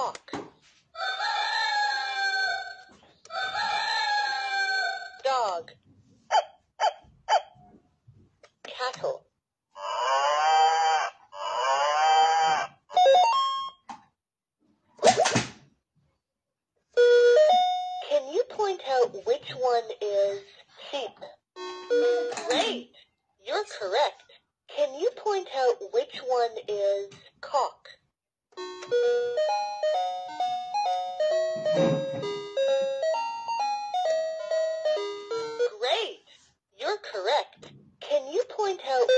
cock. Dog. Cattle. Can you point out which one is sheep? Great! You're correct. Can you point out which one is cock? Great! You're correct. Can you point out